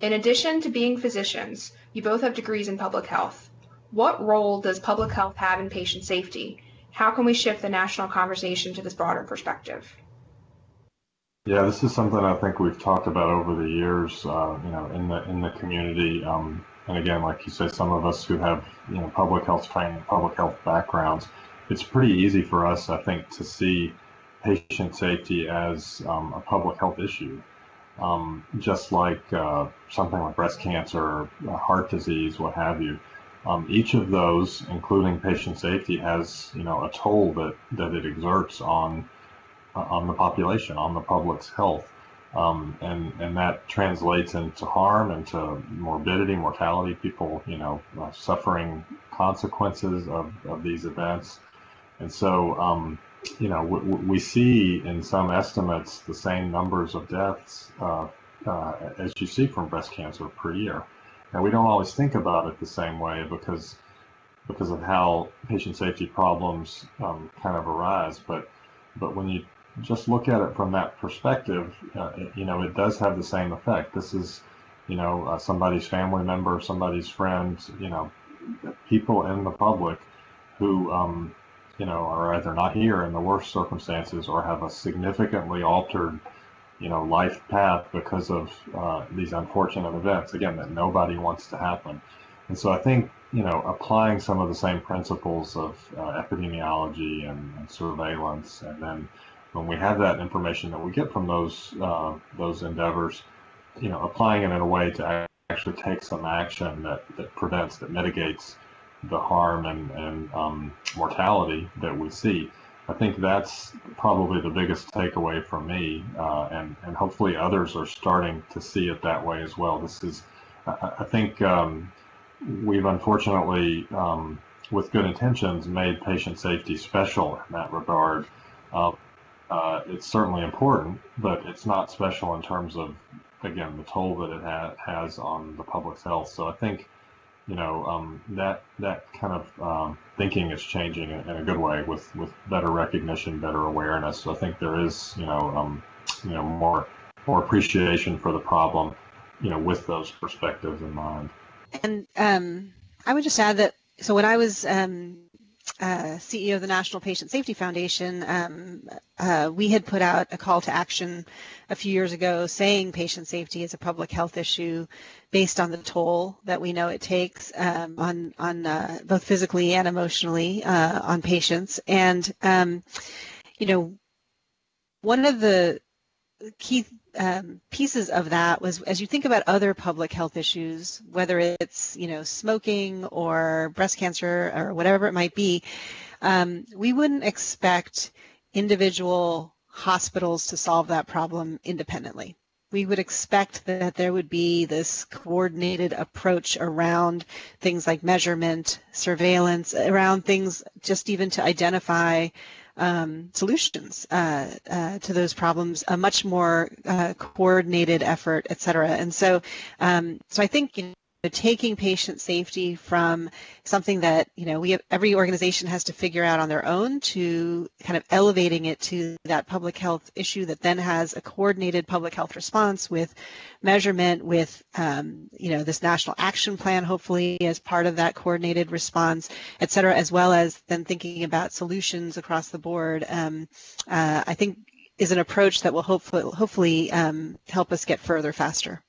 In addition to being physicians, you both have degrees in public health. What role does public health have in patient safety? How can we shift the national conversation to this broader perspective? Yeah, this is something I think we've talked about over the years, uh, you know, in the in the community. Um, and again, like you say, some of us who have you know public health training, public health backgrounds, it's pretty easy for us, I think, to see patient safety as um, a public health issue. Um, just like uh, something like breast cancer, heart disease, what have you. Um, each of those, including patient safety, has you know a toll that that it exerts on uh, on the population, on the public's health, um, and and that translates into harm, into morbidity, mortality, people you know uh, suffering consequences of, of these events, and so um, you know, we, we, see in some estimates the same numbers of deaths uh, uh, as you see from breast cancer per year. And we don't always think about it the same way because because of how patient safety problems um, kind of arise. But but when you just look at it from that perspective, uh, it, you know, it does have the same effect. This is, you know, uh, somebody's family member, somebody's friend, you know, people in the public who um, you know, are either not here in the worst circumstances or have a significantly altered, you know, life path because of uh, these unfortunate events, again, that nobody wants to happen. And so I think, you know, applying some of the same principles of uh, epidemiology and, and, surveillance, and then when we have that information that we get from those uh, those endeavors, you know, applying it in a way to actually take some action that, that prevents, that mitigates the harm and, and um, mortality that we see. I think that's probably the biggest takeaway for me, uh, and and hopefully others are starting to see it that way as well. This is, I, I think, um, we've unfortunately, um, with good intentions, made patient safety special in that regard. Uh, uh, it's certainly important, but it's not special in terms of, again, the toll that it ha- has on the public's health. So I think you know um, that that kind of um, thinking is changing in, in, a good way with with better recognition, better awareness. So I think there is you know um, you know more more appreciation for the problem, you know, with those perspectives in mind. And um, I would just add that so when I was um, uh, CEO of the National Patient Safety Foundation, um, uh, we had put out a call to action a few years ago saying patient safety is a public health issue based on the toll that we know it takes um, on, on uh, both physically and emotionally uh, on patients. And, um, you know, one of the key um, pieces of that was as you think about other public health issues, whether it's you know smoking or breast cancer or whatever it might be, um, we wouldn't expect individual hospitals to solve that problem independently. We would expect that there would be this coordinated approach around things like measurement, surveillance, around things just even to identify um, solutions uh, uh, to those problems, a much more uh, coordinated effort, et cetera. And so, um, so I think you taking patient safety from something that you know we have, every organization has to figure out on their own to kind of elevating it to that public health issue that then has a coordinated public health response with measurement with um, you know this national action plan hopefully as part of that coordinated response et cetera as well as then thinking about solutions across the board. Um, uh, i think is an approach that will hopefully hopefully um, help us get further faster